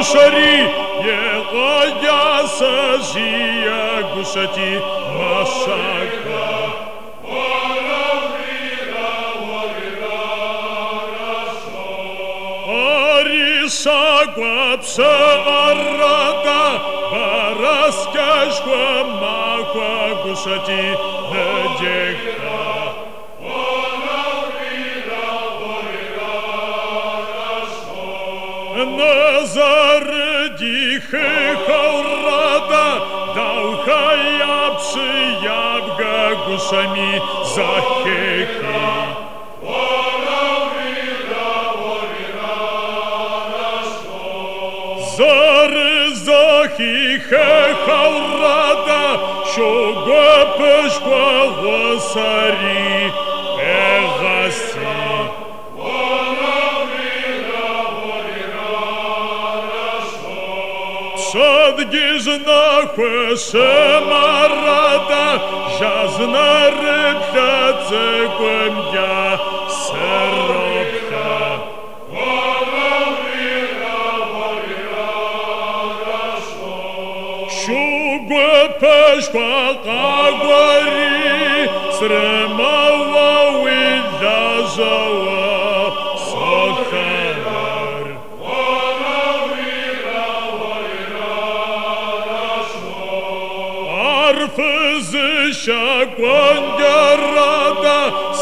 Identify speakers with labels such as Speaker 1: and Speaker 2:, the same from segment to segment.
Speaker 1: Шари кушари, елая сажия гушати, машага. Шагвапса арата, бараскашква махва гушати, надеха. Nazar. Хихаурада, даўхаябшы ябга гушамі захехі. Зары захи хехаурада, шуга пешпала. хвешемарада Жазна рыбха цеквемя Серопха Шугwe peshkwa kagwari Sremawa wilazawa Sokhar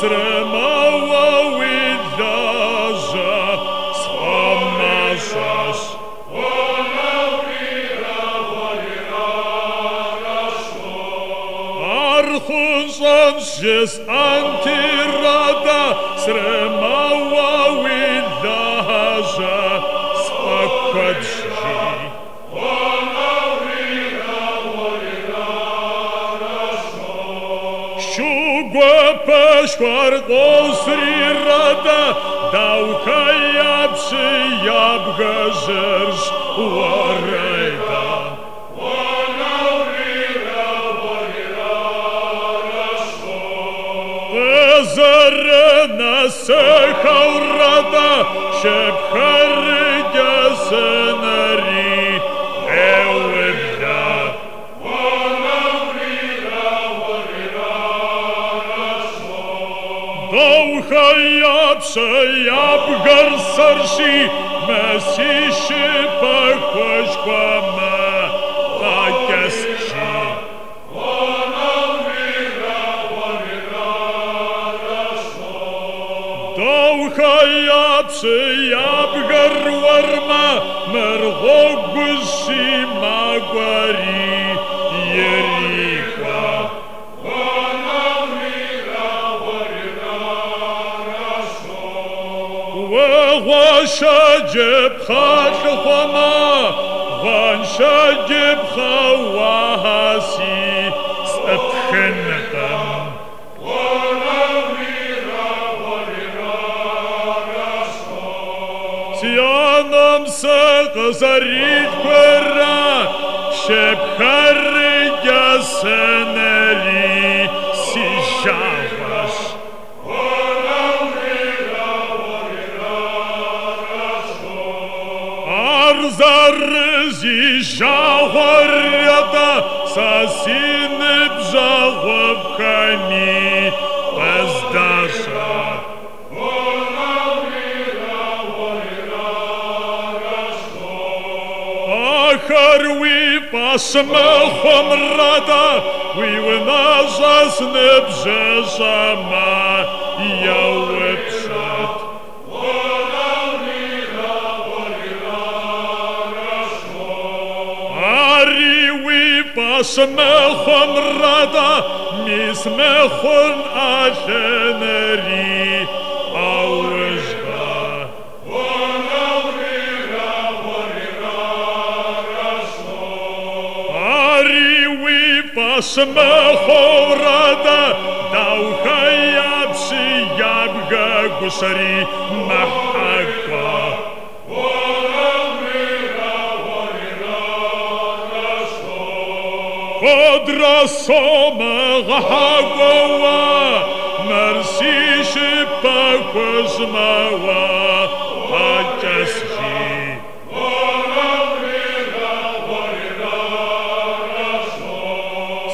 Speaker 1: Sremawa wilaza Samazas Archunsan jest Шкордос рирада, даука япши япгажерш уарайда. Зарена сехаурада, шепха Aufhayapse yapgar sarshi mesishi pakhashkwama takeschi Aufhayapse yapgar warma merhog وشجب خلقما وانشجب خواسي سبخنقم سيانم سقزريد كرا شبخر جسنري разъезжала ряда сосины бжаловками бездаша. по пасмахом рада, вивна жасны бжежама яуэ. Ари пасмехом рада, мисмехон ашенери, ауэжга. Ари пасмехом рада, даухаябши ябга гусари махаква. odra somera hagoa, mersi shipa kuzmawa, pajashi.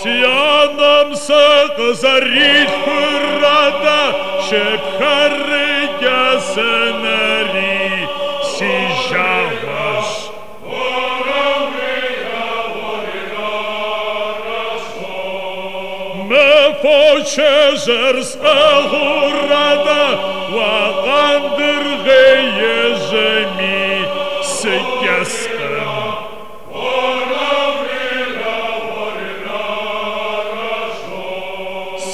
Speaker 1: Сянам сагазарит хурата, шепхары ясенари, сижава. Focezers ahurada wa qandırgıye zemi sıkastım.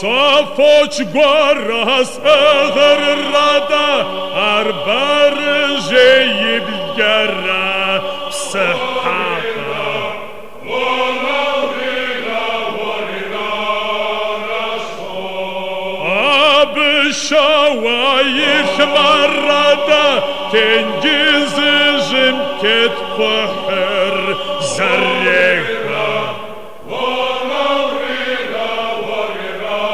Speaker 1: Safoç guaras agırrada arbar jeyib gara psahaka. الشوايخ بردة تنجز جمكة فحر زريها وموريها وريها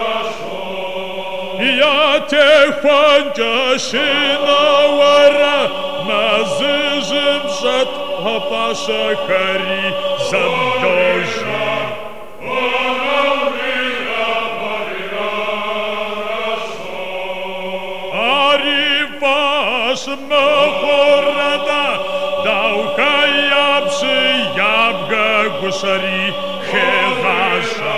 Speaker 1: رشوه يا تخوان جاشنا ورا مازجم شد هباشا كري زمان Rosarii, Helazar.